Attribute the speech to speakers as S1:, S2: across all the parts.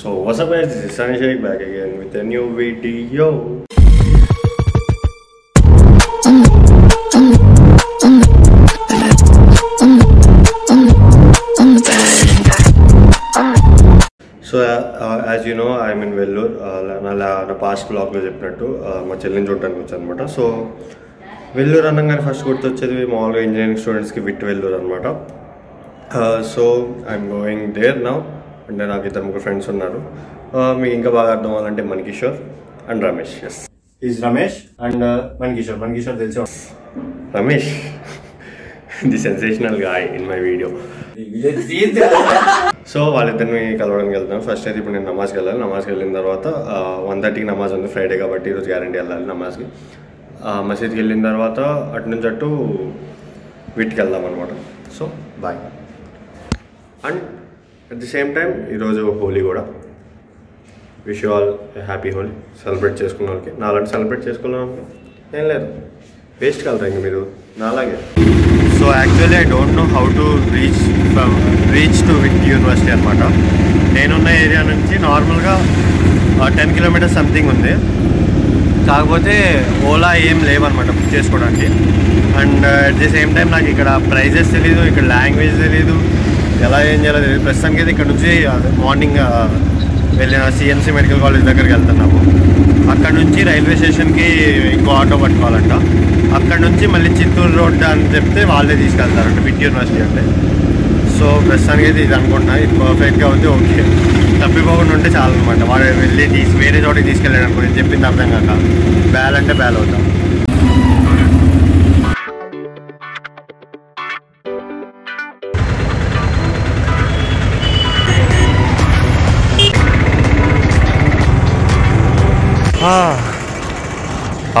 S1: So what's up guys, this is Sunny Shake back again with a new video. So as you know I mean Vellore నా నా past బ్లాగ్లో చెప్పినట్టు uh, మా చెల్లిని చూడటానికి వచ్చాను అనమాట సో వెల్లూరు అనగానే ఫస్ట్ గుర్తొచ్చేది మామూలుగా ఇంజనీరింగ్ స్టూడెంట్స్కి విట్ వెల్లూరు అనమాట so I'm going there now అంటే నాకు ఇద్దరు ముగ్గురు ఫ్రెండ్స్ ఉన్నారు. Uh, మీకు ఇంకా బాగా అర్థం అవ్వాలంటే Manikishore and Ramesh. Yes is Ramesh and Manikishore. Manikishore తెలిసి Ramesh. The sensational guy in my video so వాళ్ళిద్దరిని కలవడానికి వెళ్తాను ఫస్ట్ అయితే ఇప్పుడు నేను నమాజ్కి వెళ్ళాలి. నమాజ్కి వెళ్ళిన తర్వాత వన్ థర్టీకి నమాజ్ ఉంది ఫ్రైడే కాబట్టి ఈరోజు గ్యారంటీ వెళ్ళాలి నమాజ్కి. మసీద్కి వెళ్ళిన తర్వాత అటు నుంచి అటు వీటికి వెళ్దాం అనమాట so bye and at the same time ఈరోజు హోలీ కూడా. Wish all happy Holi celebrate చేసుకున్న వాళ్ళకి. నాలాంటి సెలబ్రేట్ చేసుకున్న ఏం లేదు. వేస్ట్ కలరా ఇంక మీరు. నాలాగే. So actually I don't know how to reach from reach to VIT university అనమాట నేనున్న ఏరియా నుంచి నార్మల్గా టెన్ కిలోమీటర్స్ సంథింగ్ ఉంది. కాకపోతే ఓలా ఏం లేవన్నమాట బుక్ చేసుకోవడానికి. And at the same time నాకు ఇక్కడ ప్రైజెస్ తెలీదు ఇక్కడ లాంగ్వేజ్ తెలీదు. ఎలా ఏం చేయాలో తెలియదు. ప్రస్తుతానికి అయితే ఇక్కడ నుంచి మార్నింగ్ వెళ్ళిన సిఎంసీ మెడికల్ కాలేజ్ దగ్గరికి వెళ్తున్నాము. అక్కడ నుంచి రైల్వే స్టేషన్కి ఇంకో ఆటో పట్టుకోవాలంట. అక్కడ నుంచి మళ్ళీ చిత్తూరు రోడ్ అని చెప్తే వాళ్ళే తీసుకెళ్తారంట బిట్ యూనివర్సిటీ అంటే. సో ప్రస్తుతానికి అయితే ఇది అనుకుంటున్నా. ఇది పర్ఫెక్ట్గా ఉంది ఓకే. తప్పిపోకుండా ఉంటే చాలు అనమాట వాడు వెళ్ళి తీసి వేరే చోటికి తీసుకెళ్ళాడు అనుకో నేను చెప్పింది అర్థం కాక. బ్యాల్ అంటే బ్యాల్ అవుతాం.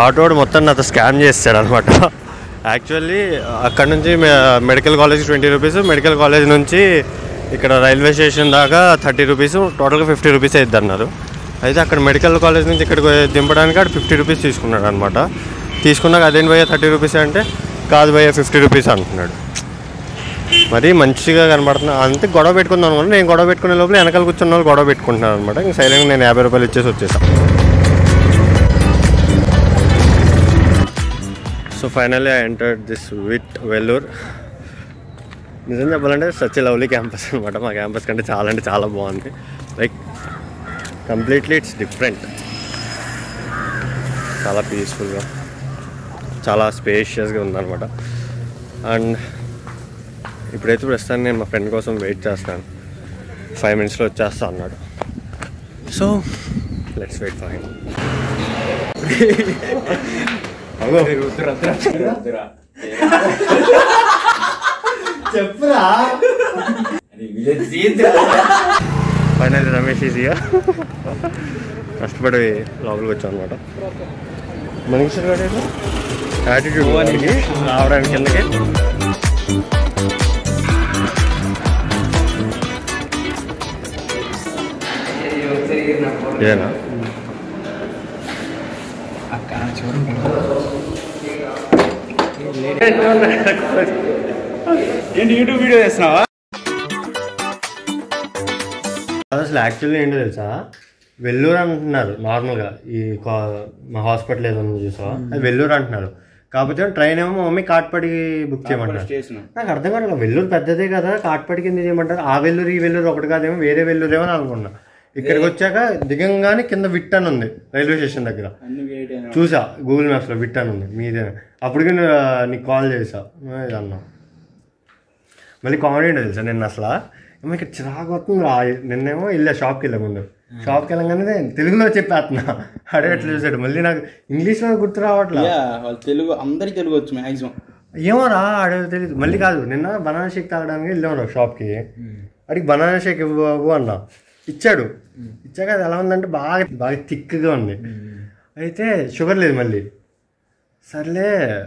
S1: ఆటోడు మొత్తం నాతో స్కామ్ చేస్తాడు అనమాట యాక్చువల్లీ అక్కడ నుంచి medical college twenty rupees medical college నుంచి ఇక్కడ రైల్వే స్టేషన్ దాకా థర్టీ రూపీస్ టోటల్గా ఫిఫ్టీ రూపీస్ అవుతుంది అన్నారు అయితే అక్కడ మెడికల్ కాలేజ్ నుంచి ఇక్కడికి దింపడానికి అక్కడ ఫిఫ్టీ రూపీస్ తీసుకున్నాడు అనమాట తీసుకున్నాక అదేంటి భయ్య థర్టీ రూపీస్ అంటే కాదు భయ్య ఫిఫ్టీ రూపీస్ అంటున్నాడు. మరి మంచిగా కనబడుతున్నా అంతే గొడవ పెట్టుకుందాం అనుకున్నా నేను గొడవ పెట్టుకునే లోపల వెనకాల కూర్చున్న వాళ్ళు గొడవ పెట్టుకుంటున్నాను అనమాట ఇంక సైలెంట్గా నేను యాభై రూపాయలు ఇచ్చేసి వచ్చేసాను so finally I entered this VIT Vellore నిజం చెప్పాలంటే సచ్ లవ్లీ క్యాంపస్ అనమాట మా క్యాంపస్ కంటే చాలా అంటే చాలా బాగుంది. లైక్ కంప్లీట్లీ ఇట్స్ డిఫరెంట్ చాలా పీస్ఫుల్గా చాలా స్పేషియస్గా ఉందన్నమాట. అండ్ ఇప్పుడైతే ప్రస్తుతానికి నేను మా ఫ్రెండ్ కోసం వెయిట్ చేస్తాను. ఫైవ్ మినిట్స్లో వచ్చేస్తా అన్నాడు. So let's wait for him
S2: చెప్పురా
S1: ఫైనల్ రమేష్ ఈజీగా కష్టపడి లోపలికి వచ్చాం అనమాట మనకి యాటిట్యూడ్ వాడికి రావడానికి కిందకి. ఇదేనా?
S2: ఏంటి యూట్యూబ్ వీడియో చేస్తున్నావా?
S1: అసలు యాక్చువల్లీ ఏంటో తెలుసా? వెల్లూరు అంటున్నారు నార్మల్గా ఈ మా హాస్పిటల్ ఏదో చూసావా? అది వెల్లూరు అంటున్నారు. కాకపోతే ట్రైన్ ఏమో మా మమ్మీ కాట్పాడికి బుక్ చేయమంటారు నాకు అర్థం కాదు వెల్లూరు పెద్దదే కదా కాట్పాడికి ఎందుకు చేయమంటారు? ఆ వెల్లూరు ఈ వెల్లూరు ఒకటి కాదేమో వేరే వెల్లూరు ఏమో అని అనుకున్నా. ఇక్కడికి వచ్చాక దిగంగానే కింద విట్ అని ఉంది రైల్వే స్టేషన్ దగ్గర. చూసా గూగుల్ మ్యాప్స్లో విట్ అని ఉంది. మీదే. అప్పటికి నీకు కాల్ చేసా. అన్నా. మళ్ళీ కామెడీ తెలుసా నిన్న అసలు? ఏమో ఇక్కడ చిరాకు వస్తుంది రా. నిన్నేమో వెళ్ళా షాప్కి వెళ్ళే ముందు. షాప్కి వెళ్ళగానే తెలుగులో చెప్పేస్తున్నా. అడే ఎట్లా చూసాడు? మళ్ళీ నాకు ఇంగ్లీష్లో గుర్తు రావట్లా.
S2: యా వాళ్ళు తెలుగు అందరికి తెలుగు వచ్చు మాక్సిమం
S1: ఏమో రా ఆడే తెలియదు మళ్ళీ కాదు నిన్న బనానా షేక్ తాగడానికి వెళ్ళాము షాప్కి అడిగి బనానా షేక్ ఇవ్వు బాబు అన్న. ఇచ్చాడు. ఇచ్చాక అది ఎలా ఉందంటే బాగా బాగా థిక్గా ఉంది. అయితే షుగర్ లేదు మళ్ళీ. సర్లే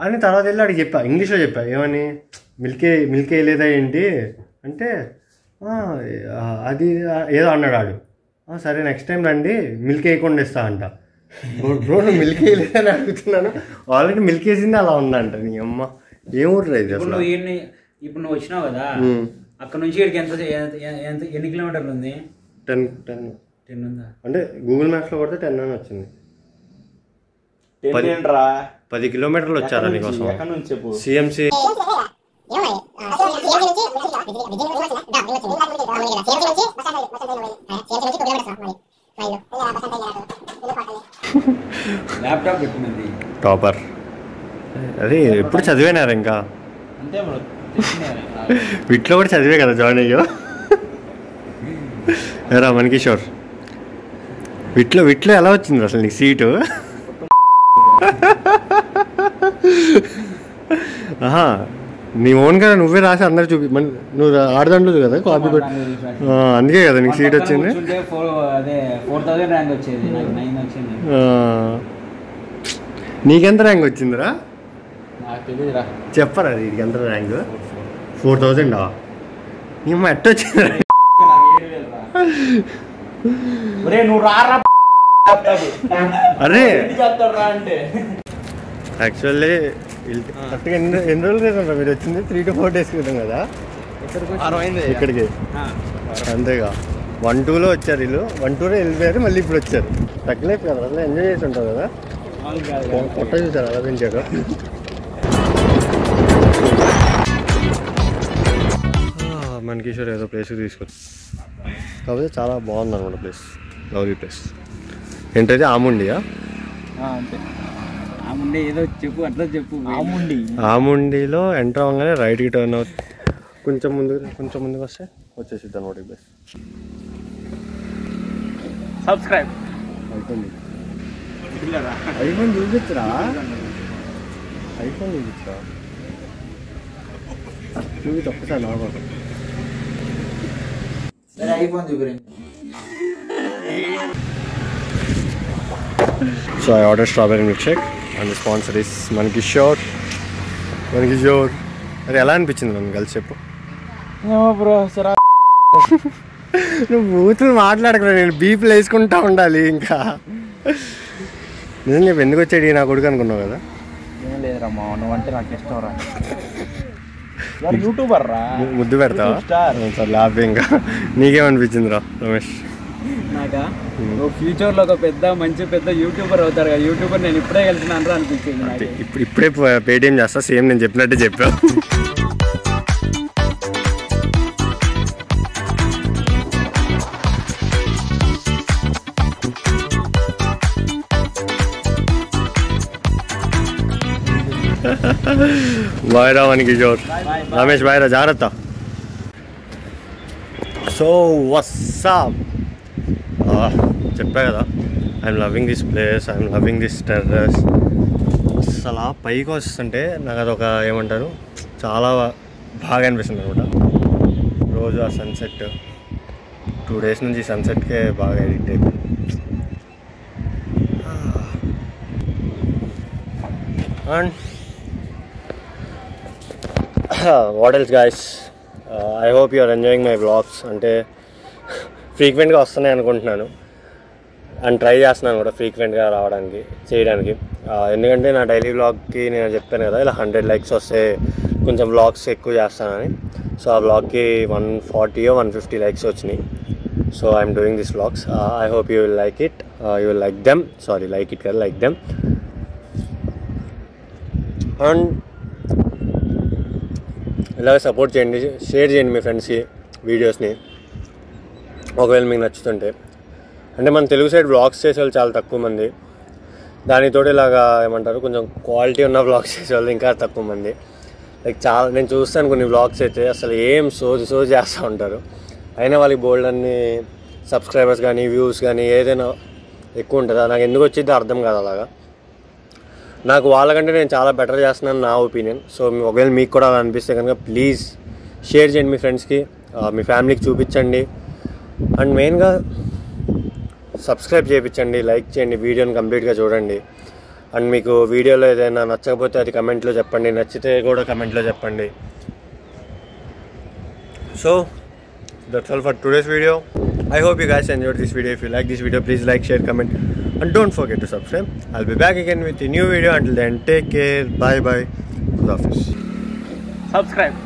S1: అని తర్వాత వెళ్ళి అడిగి చెప్పా. ఇంగ్లీష్లో చెప్పా. ఏమని? మిల్కే మిల్కే లేదా ఏంటి? అంటే "ఆ, అది ఏదో అన్నాడు ఆడు. "ఆ, సరే నెక్స్ట్ టైం రండి మిల్క్ వేయకుండా ఇస్తా అంట. బ్రో నువ్వు మిల్క్ వేయలేదని అడుగుతున్నాను. ఆల్రెడీ మిల్క్ వేసింది అలా ఉందంట నీ అమ్మ. ఏం ఊరు ఇది
S3: ఇప్పుడు
S1: అసలు?
S3: ఇప్పుడు నువ్వు వచ్చినావు కదా. అక్కడ నుంచి ఇక్కడికి ఎంత ఎన్ని కిలోమీటర్లు ఉంది?
S1: Ten ten. అంటే గూగుల్ మ్యాప్స్లో కొడితే టెన్ అని వచ్చింది. పది- కిలోమీటర్లు వచ్చారా నీకోసం? సిఎంసి
S2: ల్యాప్టాప్
S1: టాపర్ అది ఎప్పుడు చదివేనారు ఇంకా?
S2: అంతే బ్రో తెలిసినారు.
S1: వీటిలో కూడా చదివే కదా జాయిన్ అయ్యో. రా మనకిషోర్ వీటిలో వీటిలో ఎలా వచ్చింది అసలు నీకు సీటు? ఆహా నీ ఓన్గా నువ్వే రాసి అందరు చూపి నువ్వు ఆడదండ్రులు కదా కాపీ కొట్టి అందుకే కదా నీకు సీట్ వచ్చింది.
S2: వచ్చేది వచ్చింది.
S1: నీకెంత ర్యాంక్ వచ్చిందిరా? చెప్పరా నీకు ఎంత ర్యాంక్ ఫోర్ థౌజండా నీ అమ్మ
S2: ఒరే నువ్వు రారా
S1: అరే. యాక్చువల్లీ కరెక్ట్గా ఎన్ని ఎన్ని రోజులు రా? మీరు వచ్చింది త్రీ టు ఫోర్ డేస్ క్రితం కదా? ఇక్కడికి. అంతేగా. వన్ టూలో వచ్చారు వీళ్ళు. వన్ టూలో వెళ్ళిపోయారు మళ్ళీ ఇప్పుడు వచ్చారు. తగ్గలేదు కదా అసలు ఎంజాయ్ చేసి ఉంటారు కదా. కొత్త చూసారు? అలా పెంచారు మనకిషోర్ ఏదో ప్లేస్కి తీసుకొచ్చి కాకపోతే చాలా బాగుంది అనమాట ప్లేస్ లవ్లీ ప్లేస్ ఏంటైతే ఆముండియా?
S2: అంతే. ఆముండి ఏదో చెప్పు అట్లా చెప్పు. ఆముండి.
S1: ఆముండిలో ఎంటర్ అవ్వగానే రైట్కి టర్న్ అవుట్ కొంచెం ముందు కొంచెం ముందుకు వస్తే వచ్చేసిద్ది అనమాట ప్లేస్
S2: సబ్స్క్రైబ్
S1: అయిపోయింది. ఐఫోన్ చూపించరా? ఐఫోన్ చూపించరా? చూపించి ఒక్కసారి నాకు
S2: సరే ఐఫోన్ చూపిరండి
S1: so I order strawberry milkshake and the sponsor is మనకి షోర్ మనకి షోర్ అది ఎలా అనిపించింది నన్ను కలిసి చెప్పు
S2: ఏమో బ్రో సరే.
S1: నువ్వు బూతులు మాట్లాడకరా నేను బీపులు వేసుకుంటా ఉండాలి ఇంకా. నిజం చెప్పి ఎందుకు వచ్చాడు నా కొడుకు అనుకున్నావు కదా?
S2: ఏం లేదురా మా నువ్వంటే నాకు ఇష్టం రా. యూట్యూబర్ రా
S1: ము- ముద్దు పెడతావా. సరే లాభే ఇంకా నీకేమనిపించింది రా రమేష్?
S2: నాకా? ఓ ఫ్యూచర్లో ఒక పెద్ద మంచి పెద్ద యూట్యూబర్ అవుతారు కదా. యూట్యూబర్ నేను ఇప్పుడే కలిసినాను రా అనిపించింది నాకు.
S1: ఇప్పుడు ఇప్పుడే పేటిఎం చేస్తా సేమ్ నేను చెప్పినట్టే చెప్పా. బాయ్ రా మనకి జోర్ రమేష్ బాయ్ రా జాగ్రత్త. సో వస్సాప్ చెప్పా కదా I'm loving this place I'm loving this terrace అసలు ఆ పైకి వస్తుంటే నాకు అదొక ఏమంటారు చాలా బాగా అనిపిస్తుంది అనమాట. రోజు ఆ సన్సెట్ టూ డేస్ నుంచి సన్సెట్కే బాగా ఎడిక్ట్ అయిపోయింది and what else guys I hope you are enjoying my blogs అంటే ఫ్రీక్వెంట్గా వస్తున్నాయి అనుకుంటున్నాను. అండ్ ట్రై చేస్తున్నాను కూడా ఫ్రీక్వెంట్గా రావడానికి చేయడానికి. ఎందుకంటే నా డైలీ వ్లాగ్కి నేను చెప్పాను కదా ఇలా హండ్రెడ్ లైక్స్ వస్తే కొంచెం వ్లాగ్స్ ఎక్కువ చేస్తానని. సో ఆ వ్లాగ్కి one forty one fifty likes వచ్చినాయి. So I'm doing this vlogs. I hope you will like it. You will like them. Sorry like it కదా లైక్ దెమ్. అండ్ ఇలాగ సపోర్ట్ చేయండి share చేయండి మీ ఫ్రెండ్స్కి వీడియోస్ని. ఒకవేళ మీకు నచ్చుతుంటే. అంటే మన తెలుగు సైడ్ వ్లాగ్స్ చేసే వాళ్ళు చాలా తక్కువ మంది. దానితో ఇలాగా ఏమంటారు? కొంచెం క్వాలిటీ ఉన్న వ్లాగ్స్ చేసే వాళ్ళు ఇంకా తక్కువ మంది. లైక్ చాలా నేను చూస్తాను కొన్ని వ్లాగ్స్ అయితే అసలు ఏం సోజు సోజు చేస్తూ ఉంటారు. అయినా వాళ్ళకి బోల్డ్ అన్ని సబ్స్క్రైబర్స్ కానీ వ్యూస్ కానీ ఏదైనా ఎక్కువ ఉంటుందా? నాకు ఎందుకు వచ్చిందో అర్థం కాదు అలాగా. నాకు వాళ్ళకంటే నేను చాలా బెటర్ చేస్తున్నాను నా ఒపీనియన్ సో ఒకవేళ మీకు కూడా అలా అనిపిస్తే కనుక ప్లీజ్ షేర్ చేయండి మీ ఫ్రెండ్స్కి uh, మీ ఫ్యామిలీకి చూపించండి. అండ్ మెయిన్గా సబ్స్క్రైబ్ చేయించండి లైక్ చేయండి వీడియోని కంప్లీట్గా చూడండి. అండ్ మీకు వీడియోలో ఏదైనా నచ్చకపోతే అది కమెంట్లో చెప్పండి నచ్చితే కూడా కమెంట్లో చెప్పండి. So that's all for today's video I hope you guys enjoy this video if you like this video please like share comment and don't forget to subscribe I'll be back again with new video and then take care bye bye office
S2: subscribe